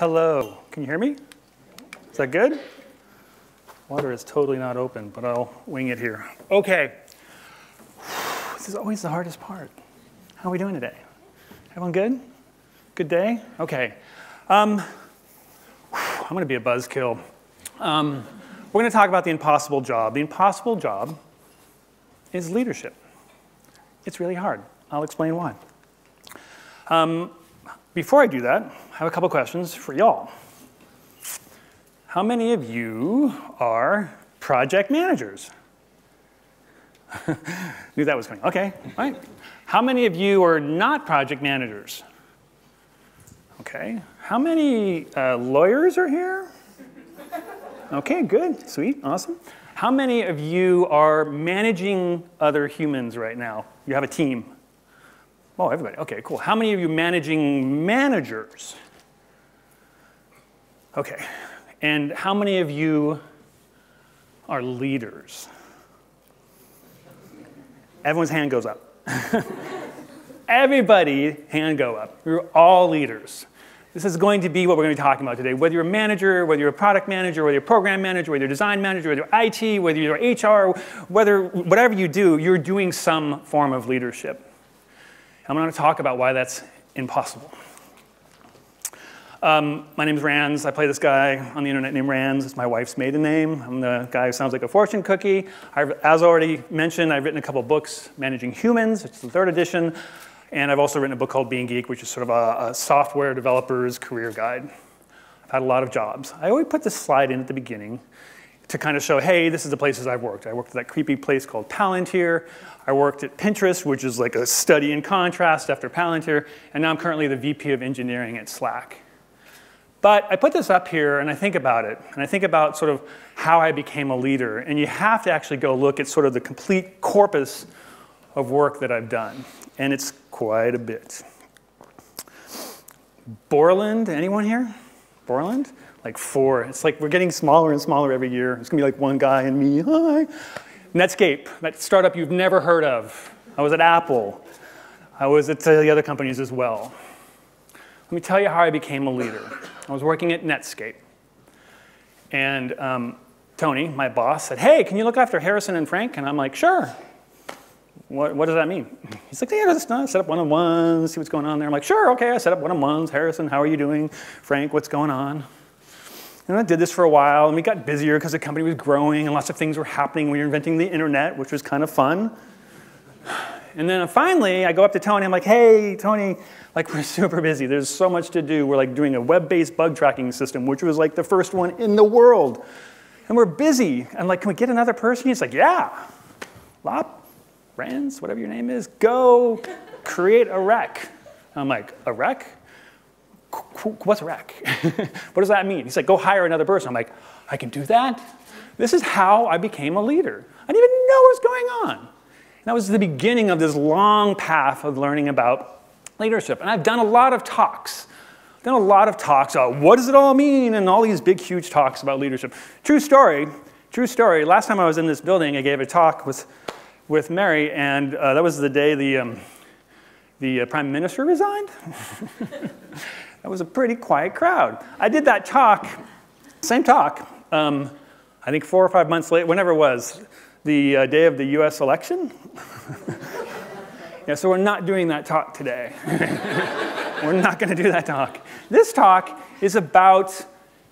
Hello. Can you hear me? Is that good? Water is totally not open, but I'll wing it here. Okay. This is always the hardest part. How are we doing today? Everyone good? Good day? Okay. Um, I'm going to be a buzzkill. Um, we're going to talk about the impossible job. The impossible job is leadership. It's really hard. I'll explain why. Um, before I do that, I have a couple questions for y'all. How many of you are project managers? Knew that was coming. Okay, all right. How many of you are not project managers? Okay. How many uh, lawyers are here? Okay, good, sweet, awesome. How many of you are managing other humans right now? You have a team. Oh, everybody. Okay, cool. How many of you managing managers? Okay. And how many of you are leaders? Everyone's hand goes up. Everybody, hand go up. We're all leaders. This is going to be what we're going to be talking about today. Whether you're a manager, whether you're a product manager, whether you're a program manager, whether you're a design manager, whether you're IT, whether you're HR, whether, whatever you do, you're doing some form of leadership. I'm going to talk about why that's impossible. Um, my name is Rands. I play this guy on the internet named Rands. It's my wife's maiden name. I'm the guy who sounds like a fortune cookie. I've, as already mentioned, I've written a couple books, Managing Humans, which is the third edition. And I've also written a book called Being Geek, which is sort of a, a software developer's career guide. I've had a lot of jobs. I always put this slide in at the beginning to kind of show, hey, this is the places I've worked. I worked at that creepy place called Palantir. I worked at Pinterest, which is like a study in contrast after Palantir. And now I'm currently the VP of engineering at Slack. But I put this up here and I think about it. And I think about sort of how I became a leader. And you have to actually go look at sort of the complete corpus of work that I've done. And it's quite a bit. Borland, anyone here? Borland? Like four. It's like we're getting smaller and smaller every year. It's gonna be like one guy and me, hi. Netscape, that startup you've never heard of. I was at Apple. I was at the other companies as well. Let me tell you how I became a leader. I was working at Netscape. And um, Tony, my boss, said, hey, can you look after Harrison and Frank? And I'm like, sure. What, what does that mean? He's like, yeah, just uh, set up one-on-ones, see what's going on there. I'm like, sure, okay, I set up one-on-ones. Harrison, how are you doing? Frank, what's going on? And I did this for a while, and we got busier because the company was growing, and lots of things were happening. We were inventing the internet, which was kind of fun. And then finally, I go up to Tony. I'm like, hey, Tony, like we're super busy. There's so much to do. We're like doing a web-based bug tracking system, which was like the first one in the world. And we're busy. I'm like, can we get another person? He's like, yeah. Lopp, Rands, whatever your name is, go create a rec. I'm like, a rec? What's a rec? what does that mean? He's like, go hire another person. I'm like, I can do that? This is how I became a leader. I didn't even know what was going on. And that was the beginning of this long path of learning about leadership. And I've done a lot of talks. I've done a lot of talks about what does it all mean and all these big, huge talks about leadership. True story, true story. Last time I was in this building, I gave a talk with with Mary, and uh, that was the day the, um, the uh, prime minister resigned. that was a pretty quiet crowd. I did that talk, same talk, um, I think four or five months later, whenever it was, the uh, day of the US election. yeah, so we're not doing that talk today. we're not going to do that talk. This talk is about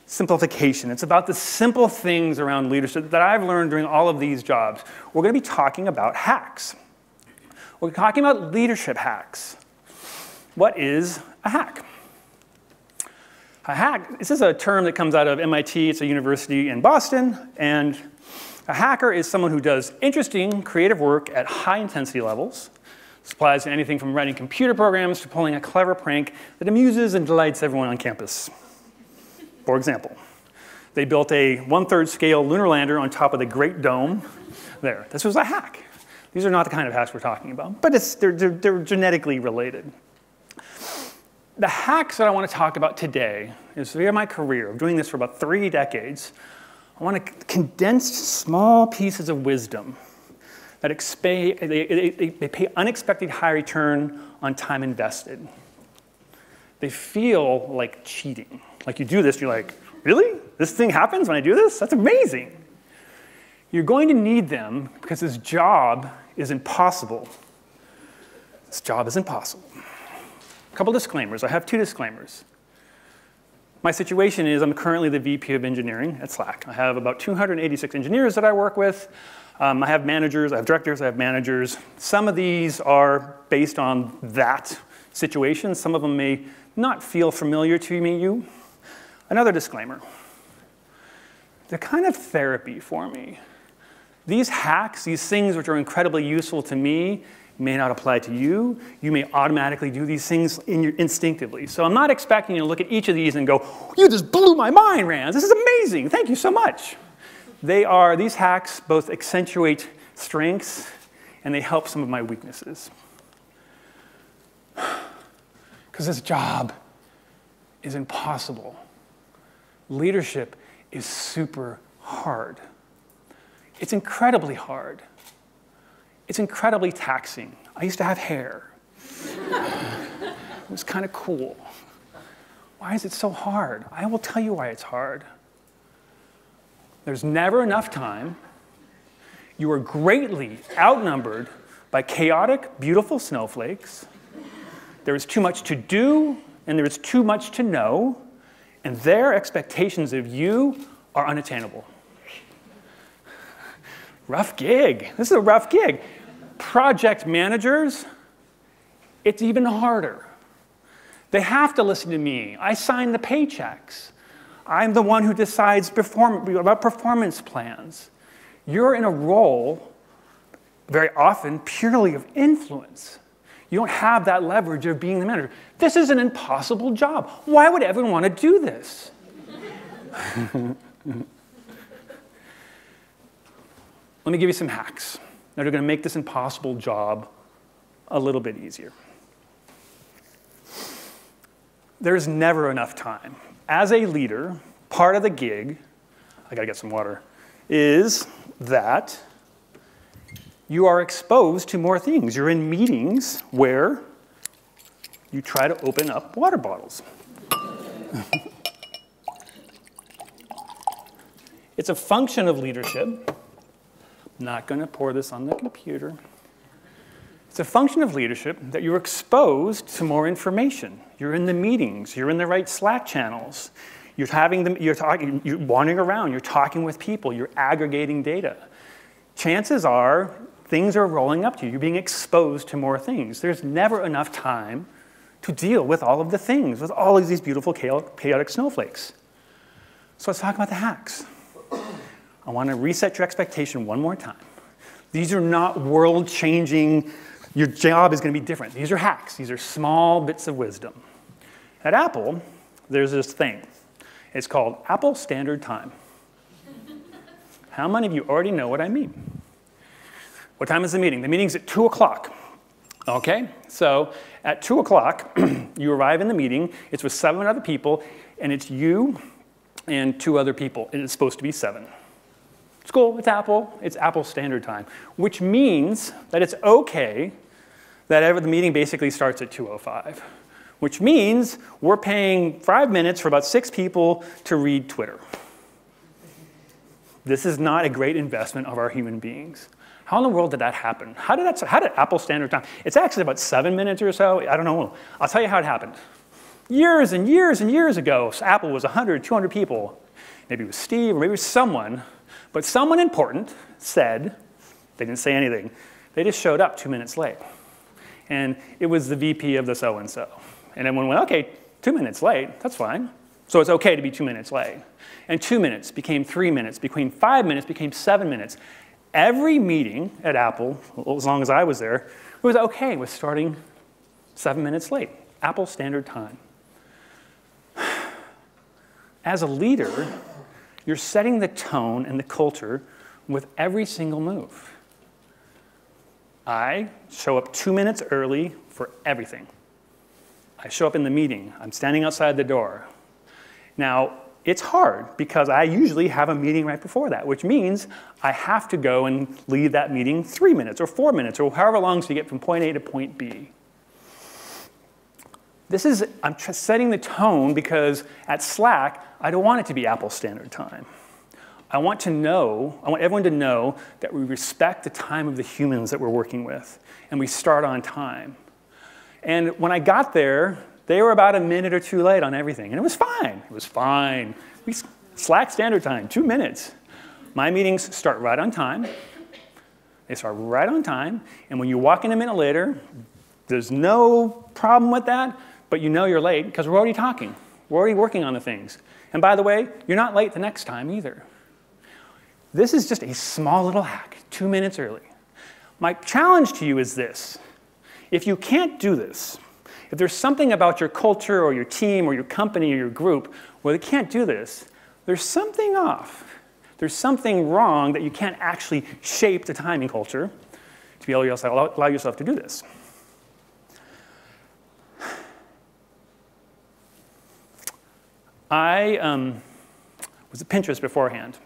simplification. It's about the simple things around leadership that I've learned during all of these jobs. We're going to be talking about hacks. We're talking about leadership hacks. What is a hack? A hack, this is a term that comes out of MIT, it's a university in Boston, and a hacker is someone who does interesting, creative work at high intensity levels. This applies to anything from writing computer programs to pulling a clever prank that amuses and delights everyone on campus. For example, they built a one-third scale lunar lander on top of the Great Dome there. This was a hack. These are not the kind of hacks we're talking about, but they're, they're, they're genetically related. The hacks that I want to talk about today is via my career of doing this for about three decades. I want to condense small pieces of wisdom that they, they, they pay unexpected high return on time invested. they feel like cheating. Like you do this, you're like, really? This thing happens when I do this? That's amazing. You're going to need them because this job is impossible. This job is impossible. Couple disclaimers. I have two disclaimers. My situation is I'm currently the VP of engineering at Slack. I have about 286 engineers that I work with. Um, I have managers, I have directors, I have managers. Some of these are based on that situation. Some of them may not feel familiar to me, you. Another disclaimer. They're kind of therapy for me. These hacks, these things which are incredibly useful to me, may not apply to you. You may automatically do these things in your, instinctively. So I'm not expecting you to look at each of these and go, you just blew my mind, Rands. This is amazing. Thank you so much. They are, these hacks both accentuate strengths and they help some of my weaknesses. Because this job is impossible. Leadership is super hard. It's incredibly hard. It's incredibly taxing. I used to have hair. it was kind of cool. Why is it so hard? I will tell you why it's hard. There's never enough time. You are greatly outnumbered by chaotic, beautiful snowflakes. There is too much to do, and there is too much to know, and their expectations of you are unattainable. rough gig. This is a rough gig. Project managers, it's even harder. They have to listen to me. I sign the paychecks. I'm the one who decides perform about performance plans. You're in a role, very often, purely of influence. You don't have that leverage of being the manager. This is an impossible job. Why would everyone want to do this? Let me give you some hacks that are going to make this impossible job a little bit easier. There's never enough time. As a leader, part of the gig, I gotta get some water, is that you are exposed to more things. You're in meetings where you try to open up water bottles. it's a function of leadership not going to pour this on the computer. It's a function of leadership that you're exposed to more information. You're in the meetings, you're in the right Slack channels, you're having them, you're talking, you're wandering around, you're talking with people, you're aggregating data. Chances are things are rolling up to you. You're being exposed to more things. There's never enough time to deal with all of the things, with all of these beautiful chaotic snowflakes. So let's talk about the hacks. I want to reset your expectation one more time. These are not world changing, your job is going to be different. These are hacks, these are small bits of wisdom. At Apple, there's this thing. It's called Apple Standard Time. How many of you already know what I mean? What time is the meeting? The meeting's at 2 o'clock. Okay, so at 2 o'clock, you arrive in the meeting, it's with seven other people, and it's you and two other people, it's supposed to be seven. It's cool, it's Apple, it's Apple Standard Time, which means that it's okay that the meeting basically starts at 2.05, which means we're paying five minutes for about six people to read Twitter. This is not a great investment of our human beings. How in the world did that happen? How did, that, how did Apple Standard Time? It's actually about seven minutes or so. I don't know. I'll tell you how it happened. Years and years and years ago, Apple was 100, 200 people. Maybe it was Steve or maybe it was someone but someone important said, they didn't say anything, they just showed up two minutes late. And it was the VP of the so and so. And everyone went, okay, two minutes late, that's fine. So it's okay to be two minutes late. And two minutes became three minutes, became five minutes, became seven minutes. Every meeting at Apple, as long as I was there, was okay with starting seven minutes late. Apple standard time. As a leader, you're setting the tone and the culture with every single move. I show up two minutes early for everything. I show up in the meeting. I'm standing outside the door. Now, it's hard because I usually have a meeting right before that, which means I have to go and leave that meeting three minutes or four minutes or however long you get from point A to point B. This is, I'm setting the tone because at Slack, I don't want it to be Apple Standard Time. I want to know, I want everyone to know that we respect the time of the humans that we're working with and we start on time. And when I got there, they were about a minute or two late on everything, and it was fine. It was fine. We Slack standard time, two minutes. My meetings start right on time. They start right on time, and when you walk in a minute later, there's no problem with that, but you know you're late because we're already talking. We're already working on the things. And by the way, you're not late the next time either. This is just a small little hack, two minutes early. My challenge to you is this. If you can't do this, if there's something about your culture or your team or your company or your group where they can't do this, there's something off. There's something wrong that you can't actually shape the timing culture to be able to allow yourself to do this. I um, was at Pinterest beforehand.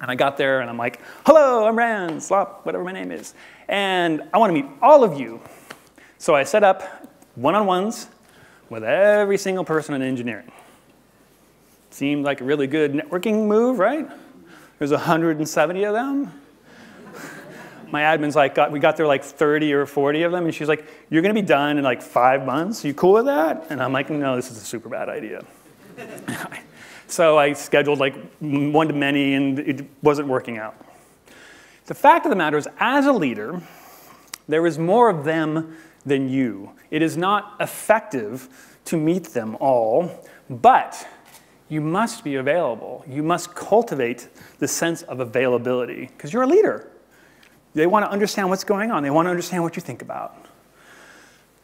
And I got there and I'm like, hello, I'm Rands, Lopp, whatever my name is. And I want to meet all of you. So I set up one-on-ones with every single person in engineering. Seemed like a really good networking move, right? There's 170 of them. My admin's like, got, we got there like 30 or 40 of them, and she's like, you're gonna be done in like five months. You cool with that? And I'm like, no, this is a super bad idea. So I scheduled like one to many and it wasn't working out. The fact of the matter is, as a leader, there is more of them than you. It is not effective to meet them all, but you must be available. You must cultivate the sense of availability because you're a leader. They want to understand what's going on, they want to understand what you think about.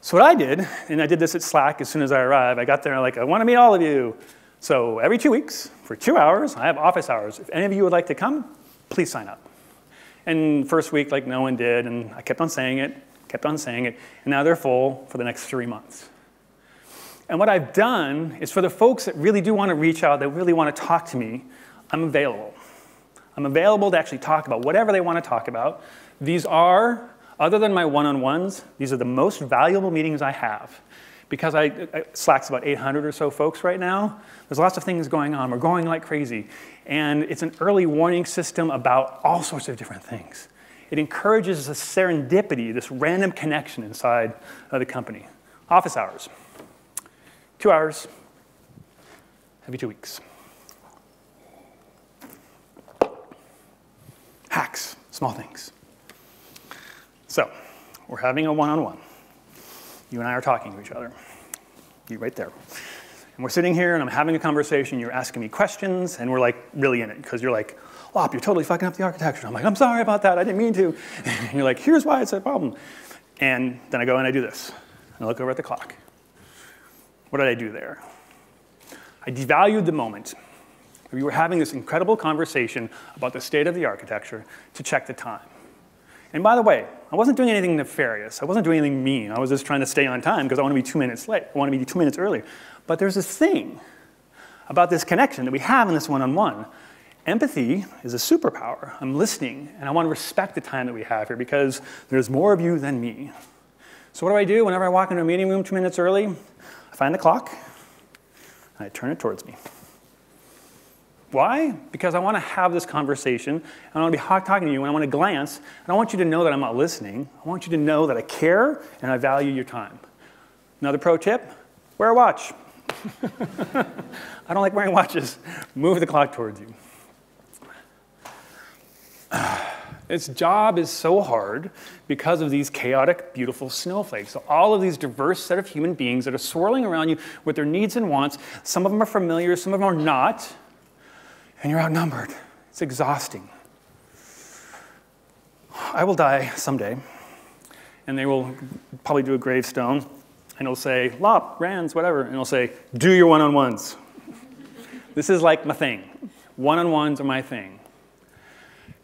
So, what I did, and I did this at Slack as soon as I arrived, I got there and I'm like, I want to meet all of you. So every two weeks, for two hours, I have office hours. If any of you would like to come, please sign up. And first week, like no one did, and I kept on saying it, kept on saying it, and now they're full for the next three months. And what I've done is for the folks that really do want to reach out, that really want to talk to me, I'm available. I'm available to actually talk about whatever they want to talk about. These are, other than my one-on-ones, these are the most valuable meetings I have because I, I, Slack's about 800 or so folks right now. There's lots of things going on. We're going like crazy. And it's an early warning system about all sorts of different things. It encourages a serendipity, this random connection inside of the company. Office hours, two hours every two weeks. Hacks, small things. So, we're having a one on one. You and I are talking to each other. You right there. And we're sitting here and I'm having a conversation. You're asking me questions and we're like really in it because you're like, Lopp, you're totally fucking up the architecture. I'm like, I'm sorry about that. I didn't mean to. And you're like, here's why it's a problem. And then I go and I do this. And I look over at the clock. What did I do there? I devalued the moment. We were having this incredible conversation about the state of the architecture to check the time. And by the way, I wasn't doing anything nefarious. I wasn't doing anything mean. I was just trying to stay on time because I want to be two minutes late. I want to be two minutes early. But there's this thing about this connection that we have in this one-on-one. Empathy is a superpower. I'm listening, and I want to respect the time that we have here because there's more of you than me. So what do I do whenever I walk into a meeting room two minutes early? I find the clock, and I turn it towards me. Why? Because I want to have this conversation. I want to be talking to you, and I want to glance, and I want you to know that I'm not listening. I want you to know that I care and I value your time. Another pro tip wear a watch. I don't like wearing watches. Move the clock towards you. Its job is so hard because of these chaotic, beautiful snowflakes. So all of these diverse set of human beings that are swirling around you with their needs and wants. Some of them are familiar, some of them are not and you're outnumbered. It's exhausting. I will die someday, and they will probably do a gravestone, and it'll say, Lopp, Rands, whatever, and it'll say, do your one on ones. this is like my thing. One on ones are my thing.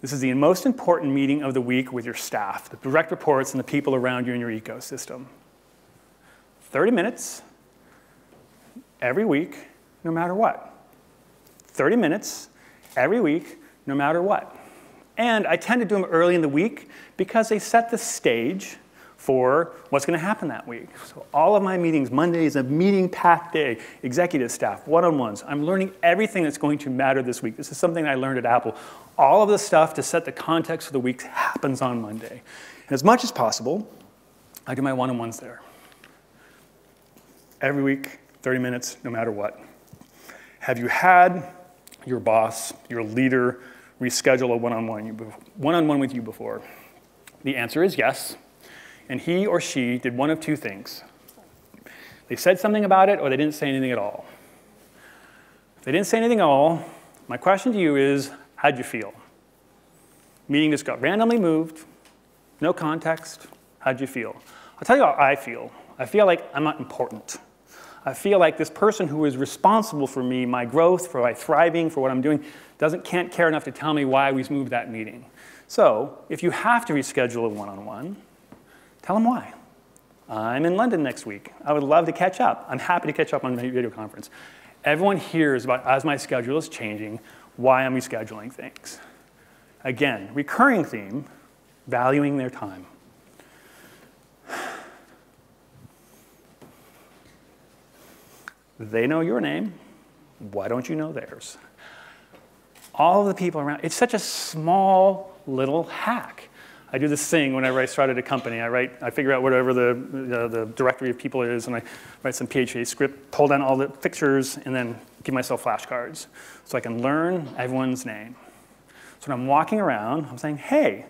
This is the most important meeting of the week with your staff, the direct reports, and the people around you in your ecosystem. 30 minutes every week, no matter what. 30 minutes every week, no matter what. And I tend to do them early in the week because they set the stage for what's going to happen that week. So all of my meetings, Monday is a meeting-packed day, executive staff, one-on-ones. I'm learning everything that's going to matter this week. This is something I learned at Apple. All of the stuff to set the context for the week happens on Monday. And as much as possible, I do my one-on-ones there. Every week, 30 minutes, no matter what. Have you had your boss, your leader, reschedule a one-on-one one-on-one with you before? The answer is yes. And he or she did one of two things. They said something about it or they didn't say anything at all. If they didn't say anything at all, my question to you is, how'd you feel? Meeting just got randomly moved, no context, how'd you feel? I'll tell you how I feel. I feel like I'm not important. I feel like this person who is responsible for me, my growth, for my thriving, for what I'm doing, doesn't, can't care enough to tell me why we've moved that meeting. So if you have to reschedule a one-on-one, tell them why. I'm in London next week. I would love to catch up. I'm happy to catch up on the video conference. Everyone hears about, as my schedule is changing, why I'm rescheduling things. Again, recurring theme, valuing their time. They know your name. Why don't you know theirs? All of the people around, it's such a small little hack. I do this thing whenever I started a company. I write, I figure out whatever the, uh, the directory of people is, and I write some PHP script, pull down all the pictures, and then give myself flashcards so I can learn everyone's name. So when I'm walking around, I'm saying, hey,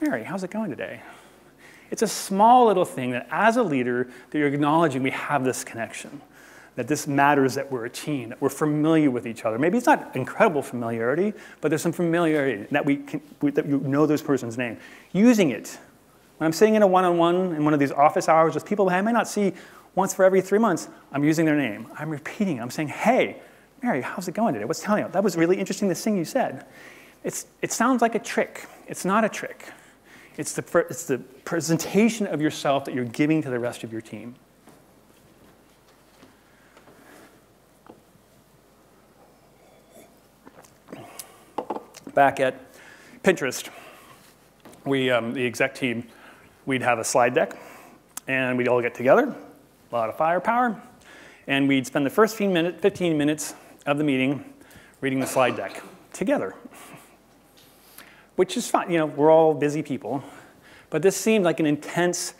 Mary, how's it going today? It's a small little thing that as a leader, that you're acknowledging we have this connection that this matters that we're a team, that we're familiar with each other. Maybe it's not incredible familiarity, but there's some familiarity that, we can, that you know this person's name. Using it. When I'm sitting in a one-on-one in one of these office hours with people I may not see once for every three months, I'm using their name. I'm repeating. I'm saying, hey, Mary, how's it going today? What's telling you? That was really interesting, this thing you said. It's, it sounds like a trick. It's not a trick. It's the, it's the presentation of yourself that you're giving to the rest of your team. Back at Pinterest, we, um, the exec team, we'd have a slide deck, and we'd all get together, a lot of firepower, and we'd spend the first 15 minutes, 15 minutes of the meeting reading the slide deck together, which is fine. You know, we're all busy people, but this seemed like an intense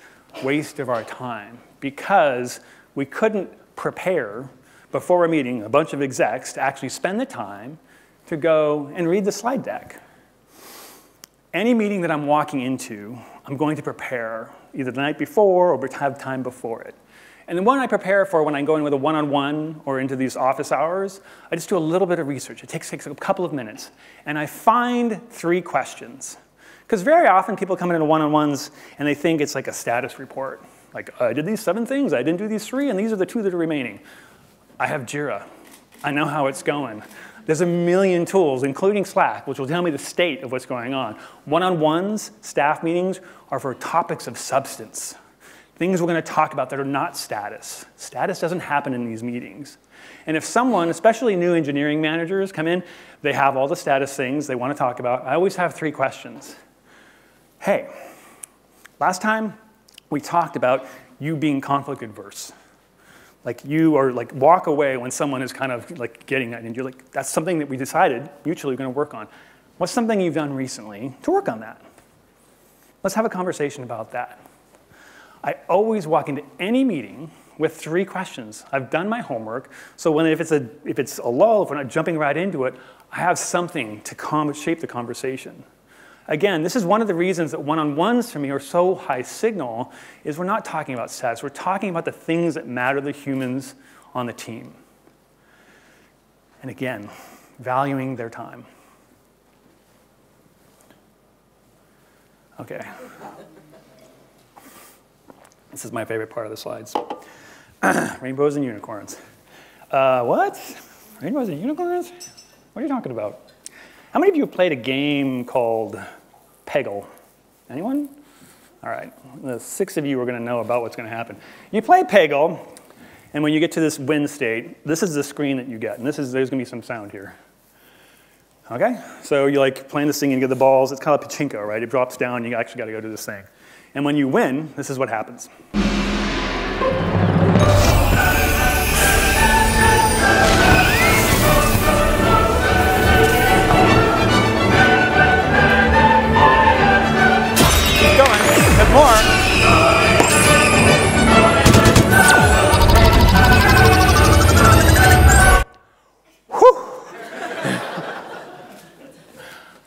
waste of our time because we couldn't prepare before a meeting a bunch of execs to actually spend the time to go and read the slide deck. Any meeting that I'm walking into, I'm going to prepare either the night before or have time before it. And the one I prepare for when I'm going with a one-on-one or into these office hours, I just do a little bit of research. It takes, takes a couple of minutes. And I find three questions. Because very often people come into one-on-ones and they think it's like a status report. Like, I did these seven things, I didn't do these three, and these are the two that are remaining. I have Jira. I know how it's going. There's a million tools, including Slack, which will tell me the state of what's going on. One-on-ones, staff meetings, are for topics of substance. Things we're going to talk about that are not status. Status doesn't happen in these meetings. And if someone, especially new engineering managers, come in, they have all the status things they want to talk about. I always have three questions. Hey, last time we talked about you being conflict adverse like you are like walk away when someone is kind of like getting that and you're like that's something that we decided mutually we're going to work on. What's something you've done recently to work on that? Let's have a conversation about that. I always walk into any meeting with three questions. I've done my homework so when if it's a if it's a lull if we're not jumping right into it i have something to shape the conversation Again, this is one of the reasons that one-on-ones for me are so high signal is we're not talking about stats. We're talking about the things that matter to the humans on the team. And again, valuing their time. Okay. This is my favorite part of the slides. Rainbows and unicorns. Uh, what? Rainbows and unicorns? What are you talking about? How many of you have played a game called Peggle? Anyone? All right, the six of you are going to know about what's going to happen. You play Peggle, and when you get to this win state, this is the screen that you get, and this is there's going to be some sound here. Okay, so you like playing this thing and get the balls. It's kind of like pachinko, right? It drops down. You actually got to go do this thing, And when you win, this is what happens.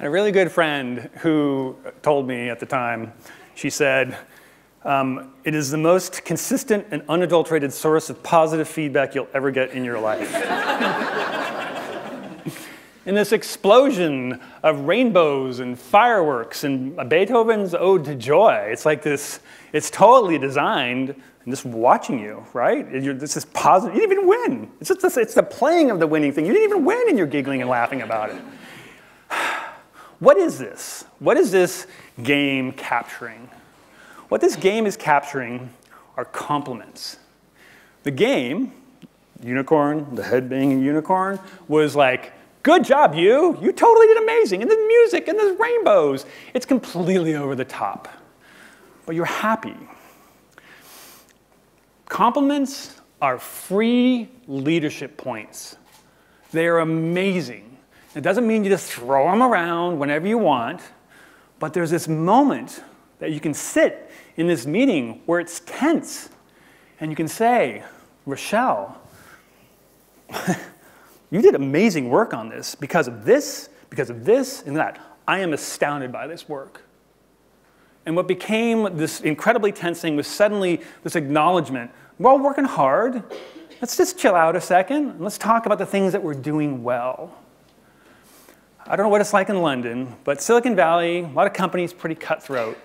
A really good friend who told me at the time, she said, um, it is the most consistent and unadulterated source of positive feedback you'll ever get in your life. in this explosion of rainbows and fireworks and Beethoven's Ode to Joy, it's like this, it's totally designed and just watching you, right? You're, this is positive. You didn't even win. It's, just, it's the playing of the winning thing. You didn't even win and you're giggling and laughing about it. What is this? What is this game capturing? What this game is capturing are compliments. The game, unicorn, the head being a unicorn, was like, good job, you. You totally did amazing. And the music and the rainbows. It's completely over the top. But you're happy. Compliments are free leadership points. They are amazing. It doesn't mean you just throw them around whenever you want, but there's this moment that you can sit in this meeting where it's tense and you can say, Rochelle, you did amazing work on this because of this, because of this, and that. I am astounded by this work. And what became this incredibly tense thing was suddenly this acknowledgement we're all working hard. Let's just chill out a second. Let's talk about the things that we're doing well. I don't know what it's like in London, but Silicon Valley, a lot of companies pretty cutthroat.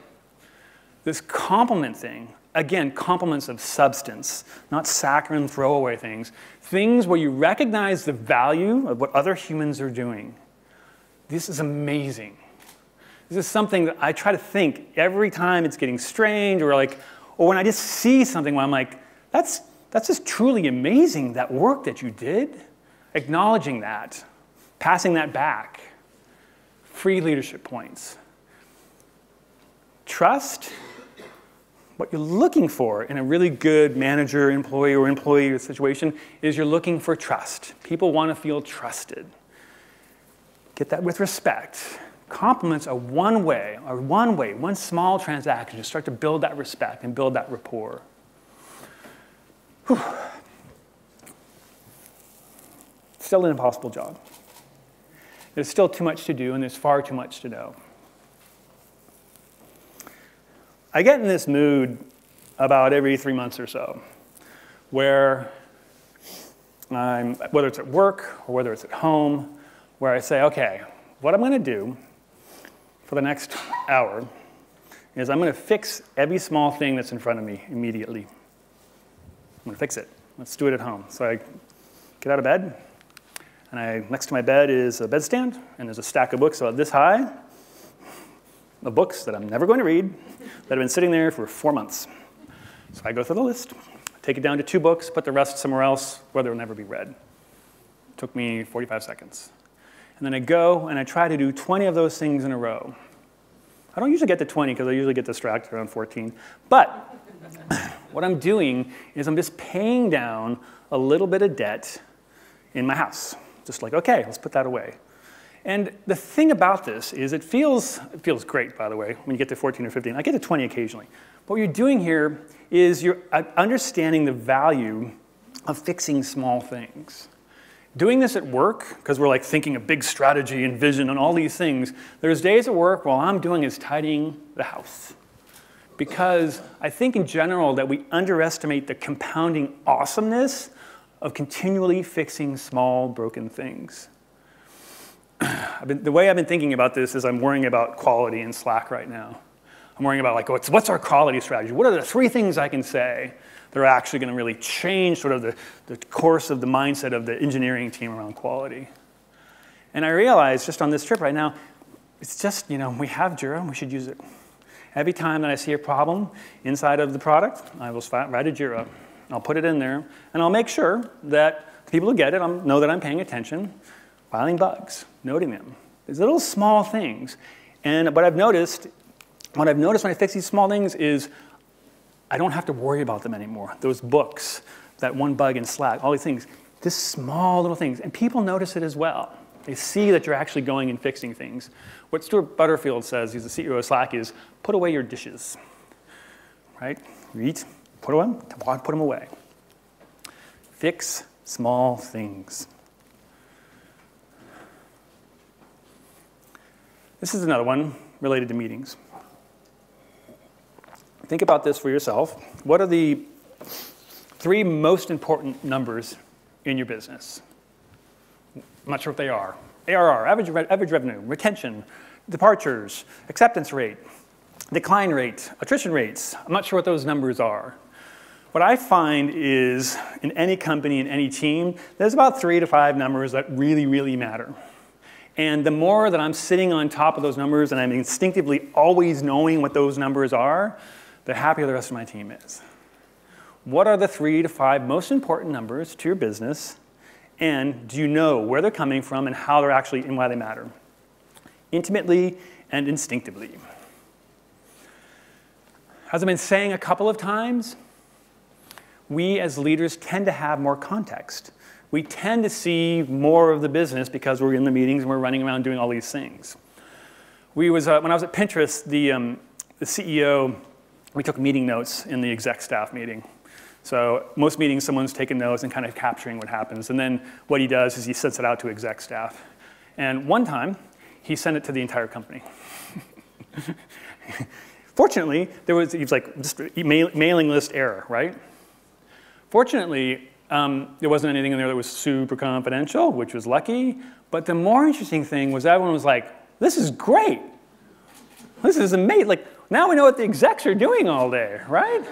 This compliment thing, again, compliments of substance, not saccharine throwaway things, things where you recognize the value of what other humans are doing. This is amazing. This is something that I try to think every time it's getting strange or like, or when I just see something where I'm like, that's, that's just truly amazing, that work that you did. Acknowledging that, passing that back free leadership points. Trust, what you're looking for in a really good manager, employee, or employee situation is you're looking for trust. People want to feel trusted. Get that with respect. Compliments are one way, or one way, one small transaction to start to build that respect and build that rapport. Whew. Still an impossible job. There's still too much to do, and there's far too much to know. I get in this mood about every three months or so, where I'm, whether it's at work or whether it's at home, where I say, okay, what I'm going to do for the next hour is I'm going to fix every small thing that's in front of me immediately. I'm going to fix it. Let's do it at home. So I get out of bed, and I, next to my bed is a bedstand, and there's a stack of books about this high, of books that I'm never going to read, that have been sitting there for four months. So I go through the list, take it down to two books, put the rest somewhere else where they'll never be read. It took me 45 seconds. And then I go and I try to do 20 of those things in a row. I don't usually get to 20 because I usually get distracted around 14. But what I'm doing is I'm just paying down a little bit of debt in my house. Just like, okay, let's put that away. And the thing about this is it feels, it feels great, by the way, when you get to 14 or 15. I get to 20 occasionally. But what you're doing here is you're uh, understanding the value of fixing small things. Doing this at work, because we're like thinking a big strategy and vision and all these things, there's days at work while I'm doing is tidying the house. Because I think in general that we underestimate the compounding awesomeness of continually fixing small broken things. Been, the way I've been thinking about this is I'm worrying about quality in Slack right now. I'm worrying about like what's, what's our quality strategy? What are the three things I can say that are actually going to really change sort of the, the course of the mindset of the engineering team around quality? And I realize just on this trip right now, it's just, you know, we have Jira, and we should use it. Every time that I see a problem inside of the product, I will write a Jira I'll put it in there, and I'll make sure that people who get it um, know that I'm paying attention, filing bugs, noting them. These little small things. And what I've noticed what I've noticed when I fix these small things is I don't have to worry about them anymore. Those books, that one bug in Slack, all these things, just small little things. And people notice it as well. They see that you're actually going and fixing things. What Stewart Butterfield says, he's the CEO of Slack, is put away your dishes. Right? You eat, put them, put them away. Fix small things. This is another one related to meetings. Think about this for yourself. What are the three most important numbers in your business? I'm not sure what they are. ARR, average, average revenue, retention, departures, acceptance rate, decline rate, attrition rates. I'm not sure what those numbers are. What I find is in any company, in any team, there's about three to five numbers that really, really matter. And the more that I'm sitting on top of those numbers and I'm instinctively always knowing what those numbers are, the happier the rest of my team is. What are the three to five most important numbers to your business? And do you know where they're coming from and how they're actually and why they matter? Intimately and instinctively. As I've been saying a couple of times, we as leaders tend to have more context. We tend to see more of the business because we're in the meetings and we're running around doing all these things. We was, uh, when I was at Pinterest, the, um, the CEO we took meeting notes in the exec staff meeting. So most meetings, someone's taking notes and kind of capturing what happens. And then what he does is he sends it out to exec staff. And one time, he sent it to the entire company. Fortunately, there was, he was like, just mail, mailing list error, right? Fortunately, um, there wasn't anything in there that was super confidential, which was lucky. But the more interesting thing was everyone was like, this is great. This is amazing. Like, now we know what the execs are doing all day, right?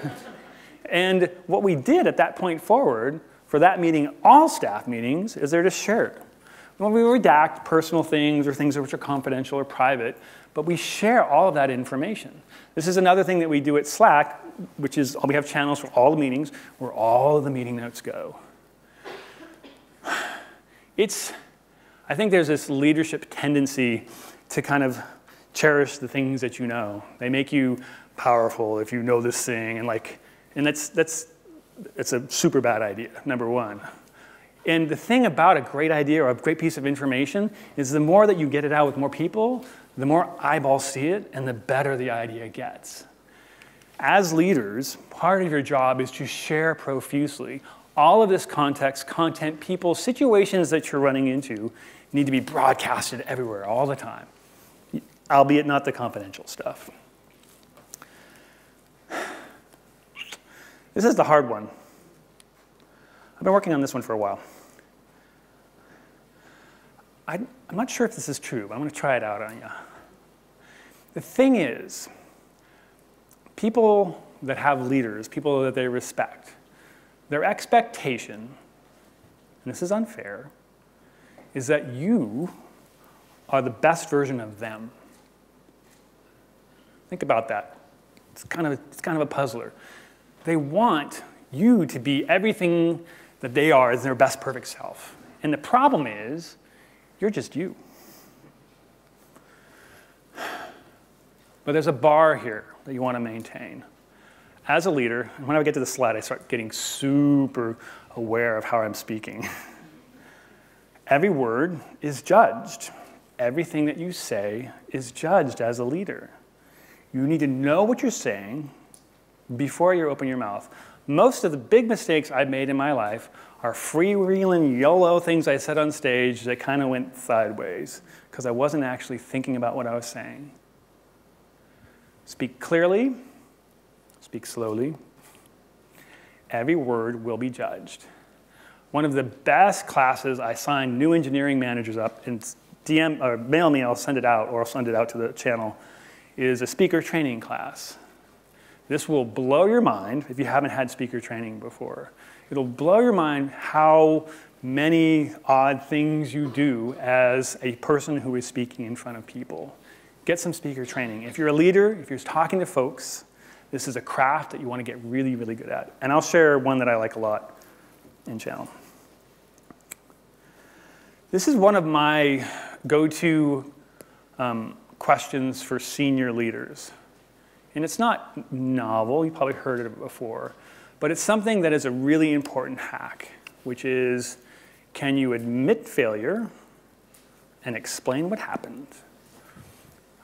and what we did at that point forward for that meeting, all staff meetings, is they're just shared. When we redact personal things or things which are confidential or private, but we share all of that information. This is another thing that we do at Slack, which is we have channels for all the meetings where all the meeting notes go. It's, I think there's this leadership tendency to kind of cherish the things that you know. They make you powerful if you know this thing, and like, and that's that's it's a super bad idea. Number one. And the thing about a great idea or a great piece of information is the more that you get it out with more people, the more eyeballs see it, and the better the idea gets. As leaders, part of your job is to share profusely. All of this context, content, people, situations that you're running into need to be broadcasted everywhere all the time albeit not the confidential stuff. This is the hard one. I've been working on this one for a while. I, am not sure if this is true, but I'm going to try it out on you. The thing is, people that have leaders, people that they respect, their expectation, and this is unfair, is that you are the best version of them. Think about that. It's kind of, it's kind of a puzzler. They want you to be everything that they are as their best perfect self. And the problem is, you're just you. But there's a bar here that you want to maintain. As a leader, when I get to the slide, I start getting super aware of how I'm speaking. Every word is judged. Everything that you say is judged as a leader. You need to know what you're saying before you open your mouth. Most of the big mistakes I've made in my life are freewheeling YOLO things I said on stage that kind of went sideways because I wasn't actually thinking about what I was saying. Speak clearly, speak slowly. Every word will be judged. One of the best classes I sign new engineering managers up and DM or mail me, I'll send it out or I'll send it out to the channel is a speaker training class. This will blow your mind if you haven't had speaker training before. It'll blow your mind how many odd things you do as a person who is speaking in front of people. Get some speaker training. If you're a leader, if you're talking to folks, this is a craft that you want to get really, really good at. And I'll share one that I like a lot in channel. This is one of my go-to um, questions for senior leaders. And it's not novel, you probably heard it before, but it's something that is a really important hack, which is can you admit failure and explain what happened?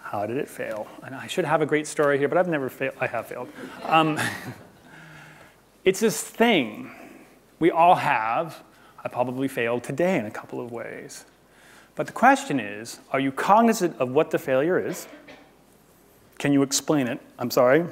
How did it fail? And I should have a great story here, but I've never failed. I have failed. Um, it's this thing we all have. I probably failed today in a couple of ways. But the question is are you cognizant of what the failure is? Can you explain it? I'm sorry,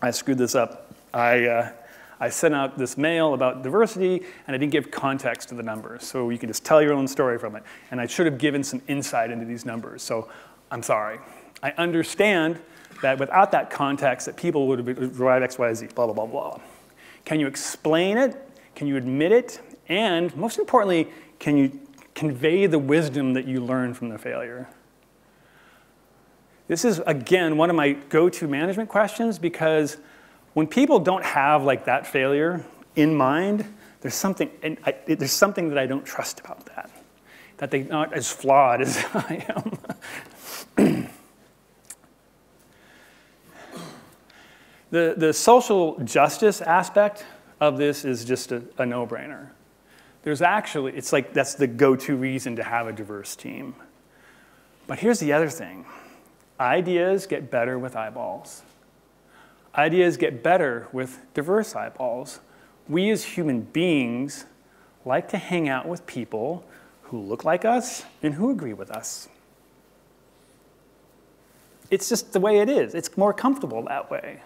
I screwed this up. I, uh, I sent out this mail about diversity, and I didn't give context to the numbers. So you can just tell your own story from it. And I should have given some insight into these numbers. So I'm sorry. I understand that without that context, that people would derive X, Y, Z, blah, blah, blah, blah. Can you explain it? Can you admit it? And most importantly, can you convey the wisdom that you learned from the failure? This is, again, one of my go-to management questions because when people don't have like that failure in mind, there's something, and I, there's something that I don't trust about that, that they're not as flawed as I am. The, the social justice aspect of this is just a, a no brainer. There's actually, it's like that's the go to reason to have a diverse team. But here's the other thing ideas get better with eyeballs. Ideas get better with diverse eyeballs. We as human beings like to hang out with people who look like us and who agree with us. It's just the way it is. It's more comfortable that way.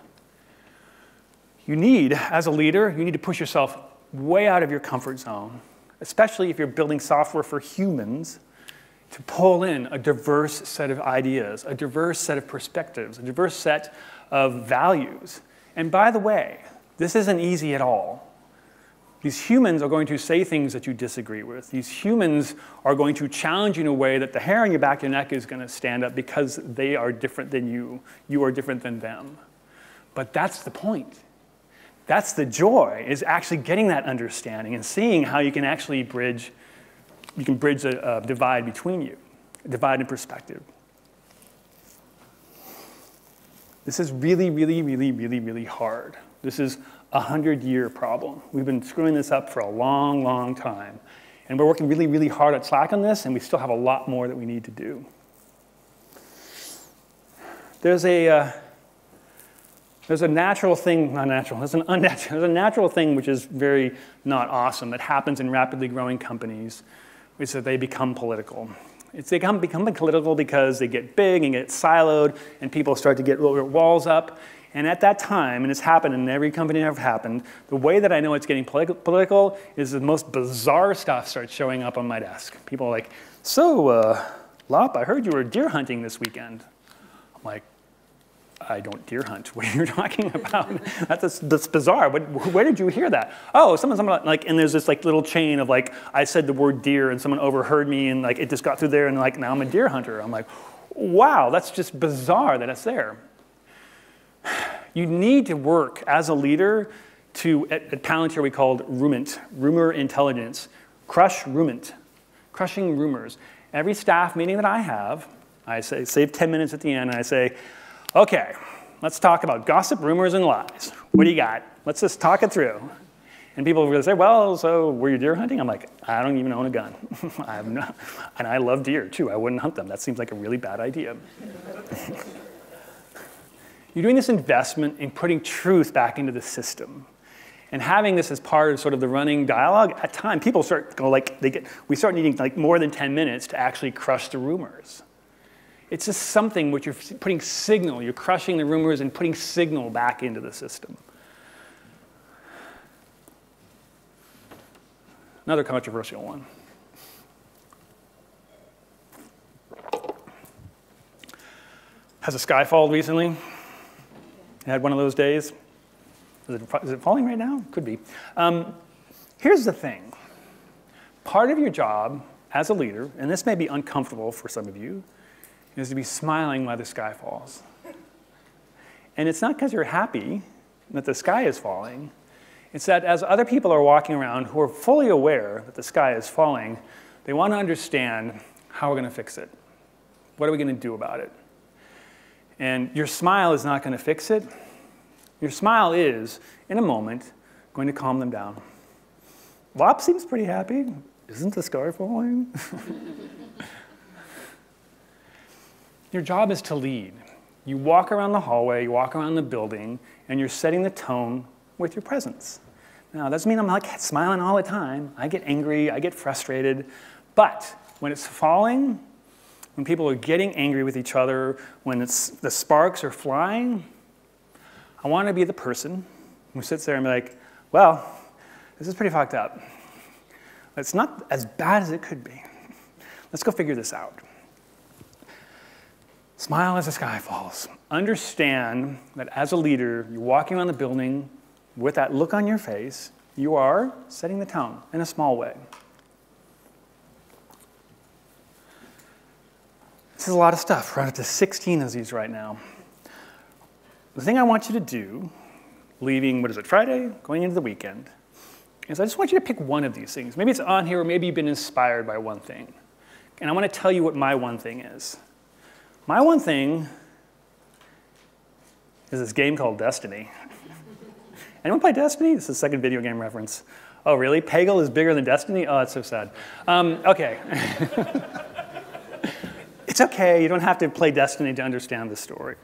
You need, as a leader, you need to push yourself way out of your comfort zone, especially if you're building software for humans, to pull in a diverse set of ideas, a diverse set of perspectives, a diverse set of values. And by the way, this isn't easy at all. These humans are going to say things that you disagree with. These humans are going to challenge you in a way that the hair on your back your neck is going to stand up because they are different than you. You are different than them. But that's the point. That's the joy, is actually getting that understanding and seeing how you can actually bridge, you can bridge a, a divide between you, a divide in perspective. This is really, really, really, really, really hard. This is a hundred year problem. We've been screwing this up for a long, long time. And we're working really, really hard at Slack on this, and we still have a lot more that we need to do. There's a, uh, there's a natural thing, not natural, there's an unnatural, there's a natural thing which is very not awesome that happens in rapidly growing companies, is that they become political. It's they become, become political because they get big and get siloed, and people start to get walls up. And at that time, and it's happened in every company I've happened, the way that I know it's getting political is the most bizarre stuff starts showing up on my desk. People are like, so, uh, Lopp, I heard you were deer hunting this weekend. I'm like, I don't deer hunt. What are you talking about? that's, that's bizarre. But where did you hear that? Oh, someone, someone like, and there's this like little chain of like, I said the word deer and someone overheard me and like it just got through there and like now I'm a deer hunter. I'm like, wow, that's just bizarre that it's there. You need to work as a leader to, at, at Palantir we called rumint, rumor intelligence, crush rumint, crushing rumors. Every staff meeting that I have, I say, save 10 minutes at the end and I say, Okay, let's talk about gossip, rumors, and lies. What do you got? Let's just talk it through. And people will say, well, so were you deer hunting? I'm like, I don't even own a gun. I have no, and I love deer too. I wouldn't hunt them. That seems like a really bad idea. You're doing this investment in putting truth back into the system. And having this as part of sort of the running dialogue, at time people start go like they get we start needing like more than 10 minutes to actually crush the rumors. It's just something which you're putting signal, you're crushing the rumors and putting signal back into the system. Another controversial one. Has the sky fallen recently? had one of those days? Is it, is it falling right now? Could be. Um, here's the thing. Part of your job as a leader, and this may be uncomfortable for some of you, is to be smiling while the sky falls. And it's not because you're happy that the sky is falling. It's that as other people are walking around who are fully aware that the sky is falling, they want to understand how we're going to fix it. What are we going to do about it? And your smile is not going to fix it. Your smile is, in a moment, going to calm them down. Lopp seems pretty happy. Isn't the sky falling? Your job is to lead. You walk around the hallway, you walk around the building, and you're setting the tone with your presence. Now, that doesn't mean I'm like smiling all the time. I get angry, I get frustrated. But when it's falling, when people are getting angry with each other, when it's, the sparks are flying, I want to be the person who sits there and be like, well, this is pretty fucked up. It's not as bad as it could be. Let's go figure this out. Smile as the sky falls. Understand that as a leader, you're walking around the building with that look on your face, you are setting the tone in a small way. This is a lot of stuff. We're up to 16 of these right now. The thing I want you to do, leaving, what is it, Friday, going into the weekend, is I just want you to pick one of these things. Maybe it's on here, or maybe you've been inspired by one thing. And I want to tell you what my one thing is. My one thing is this game called Destiny. Anyone play Destiny? This is a second video game reference. Oh, really? Peggle is bigger than Destiny? Oh, that's so sad. Um, okay. it's okay. You don't have to play Destiny to understand the story.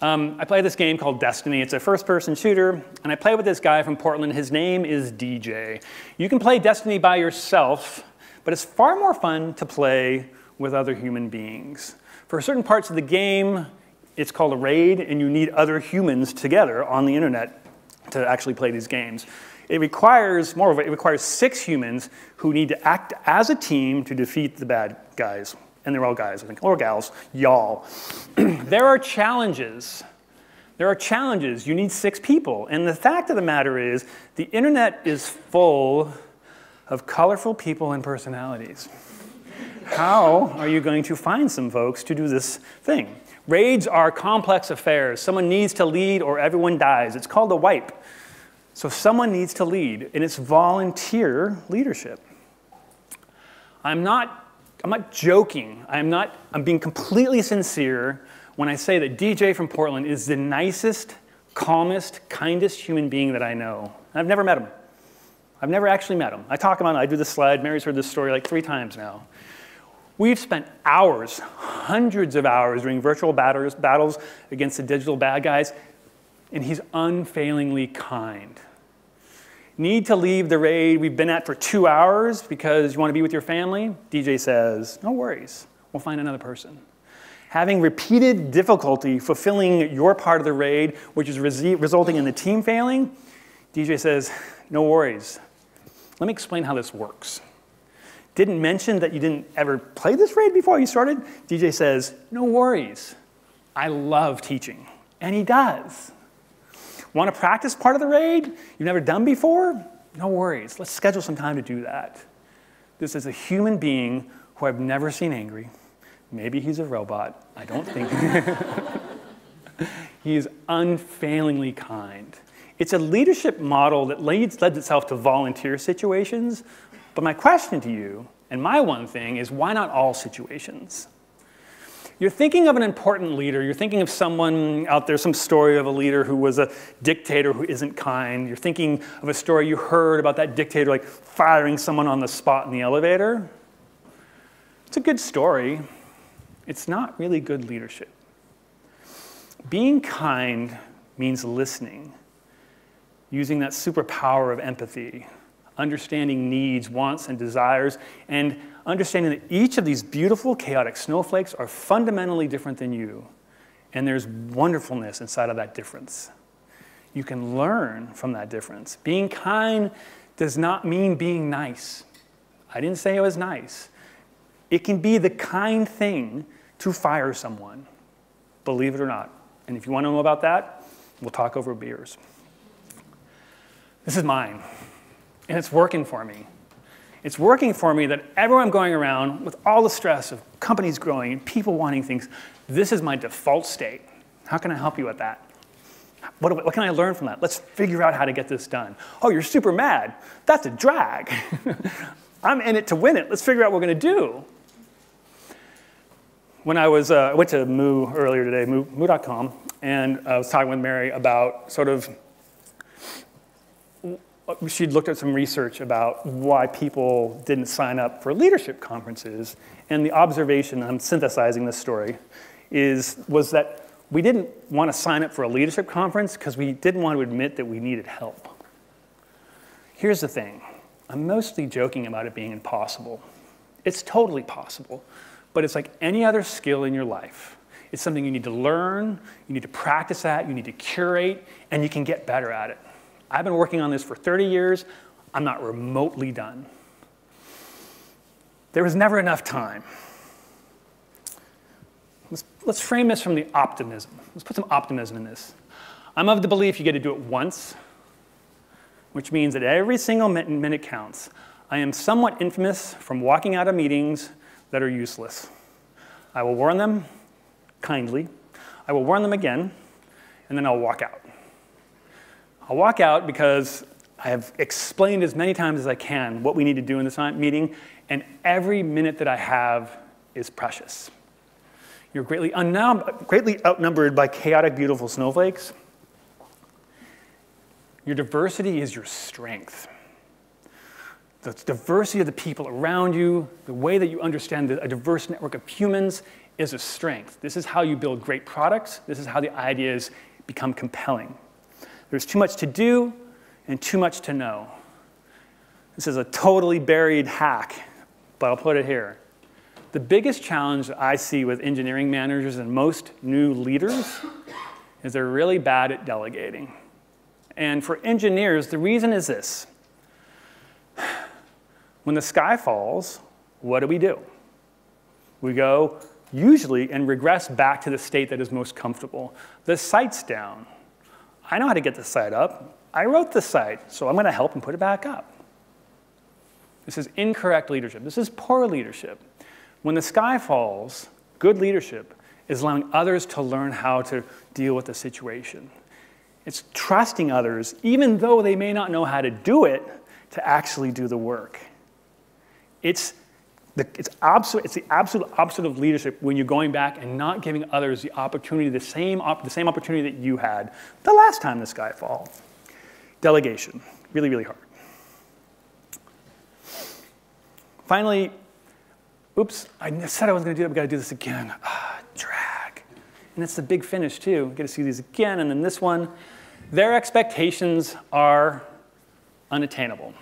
Um, I play this game called Destiny. It's a first-person shooter, and I play with this guy from Portland. His name is DJ. You can play Destiny by yourself, but it's far more fun to play with other human beings. For certain parts of the game, it's called a raid, and you need other humans together on the internet to actually play these games. It requires, moreover, it requires six humans who need to act as a team to defeat the bad guys. And they're all guys, I think, or gals, y'all. there are challenges. There are challenges. You need six people. And the fact of the matter is, the internet is full of colorful people and personalities how are you going to find some folks to do this thing? Raids are complex affairs. Someone needs to lead or everyone dies. It's called a wipe. So someone needs to lead, and it's volunteer leadership. I'm not, I'm not joking. I'm, not, I'm being completely sincere when I say that DJ from Portland is the nicest, calmest, kindest human being that I know. I've never met him. I've never actually met him. I talk about him, I do this slide. Mary's heard this story like three times now. We've spent hours, hundreds of hours doing virtual battles, battles against the digital bad guys, and he's unfailingly kind. Need to leave the raid we've been at for two hours because you want to be with your family? DJ says, no worries, we'll find another person. Having repeated difficulty fulfilling your part of the raid, which is resulting in the team failing, DJ says, no worries. Let me explain how this works didn't mention that you didn't ever play this raid before you started, DJ says, no worries. I love teaching. And he does. Want to practice part of the raid you've never done before? No worries. Let's schedule some time to do that. This is a human being who I've never seen angry. Maybe he's a robot. I don't think. he is unfailingly kind. It's a leadership model that leads, lends itself to volunteer situations but my question to you, and my one thing, is why not all situations? You're thinking of an important leader. You're thinking of someone out there, some story of a leader who was a dictator who isn't kind. You're thinking of a story you heard about that dictator like firing someone on the spot in the elevator. It's a good story. It's not really good leadership. Being kind means listening, using that superpower of empathy, understanding needs, wants, and desires, and understanding that each of these beautiful, chaotic snowflakes are fundamentally different than you. And there's wonderfulness inside of that difference. You can learn from that difference. Being kind does not mean being nice. I didn't say it was nice. It can be the kind thing to fire someone, believe it or not. And if you want to know about that, we'll talk over beers. This is mine. And it's working for me. It's working for me that everyone I'm going around with all the stress of companies growing and people wanting things, this is my default state. How can I help you with that? What, what can I learn from that? Let's figure out how to get this done. Oh, you're super mad. That's a drag. I'm in it to win it. Let's figure out what we're going to do. when I was, uh, I went to Moo earlier today, moo, moo.com, and I was talking with Mary about sort of, Uh, she'd looked at some research about why people didn't sign up for leadership conferences. And the observation, I'm synthesizing this story, is, was that we didn't want to sign up for a leadership conference because we didn't want to admit that we needed help. Here's the thing I'm mostly joking about it being impossible. It's totally possible but it's like any other skill in your life. It's something you need to learn, you need to practice at, you need to curate, and you can get better at it. I've been working on this for 30 years. I'm not remotely done. There was never enough time. Let's, let's frame this from the optimism. Let's put some optimism in this. I'm of the belief you get to do it once, which means that every single minute counts. I am somewhat infamous from walking out of meetings that are useless. I will warn them kindly. I will warn them again, and then I'll walk out. I'll walk out because I have explained as many times as I can what we need to do in this meeting, and every minute that I have is precious. You're greatly, greatly outnumbered by chaotic, beautiful snowflakes. Your diversity is your strength the diversity of the people around you, the way that you understand a diverse network of humans is a strength. This is how you build great products. This is how the ideas become compelling. There's too much to do and too much to know. This is a totally buried hack, but I'll put it here. The biggest challenge that I see with engineering managers and most new leaders is they're really bad at delegating. And for engineers, the reason is this when the sky falls, what do we do? We go usually and regress back to the state that is most comfortable. The site's down. I know how to get the site up. I wrote the site, so I'm going to help and put it back up. This is incorrect leadership. This is poor leadership. When the sky falls, good leadership is allowing others to learn how to deal with the situation. It's trusting others, even though they may not know how to do it, to actually do the work. It's the, it's, absolute, it's the absolute opposite of leadership when you're going back and not giving others the opportunity, the same, op, the same opportunity that you had the last time the sky fall. Delegation, really, really hard. Finally, oops, I said I was going to do it, but got to do this again. Ah, drag. And it's the big finish, too. Get to see these again, and then this one. Their expectations are unattainable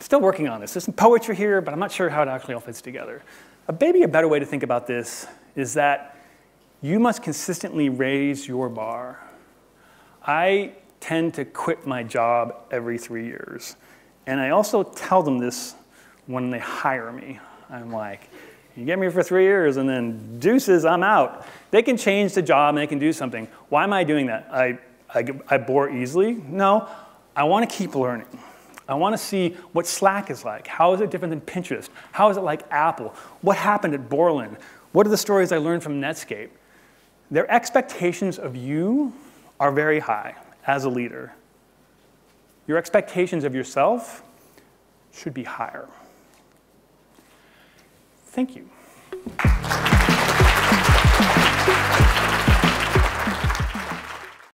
still working on this. There's some poetry here, but I'm not sure how it actually all fits together. Uh, maybe a better way to think about this is that you must consistently raise your bar. I tend to quit my job every three years. And I also tell them this when they hire me. I'm like, you get me for three years and then deuces, I'm out. They can change the job and they can do something. Why am I doing that? I, I, I bore easily? No, I want to keep learning. I want to see what Slack is like. How is it different than Pinterest? How is it like Apple? What happened at Borland? What are the stories I learned from Netscape? Their expectations of you are very high as a leader. Your expectations of yourself should be higher. Thank you.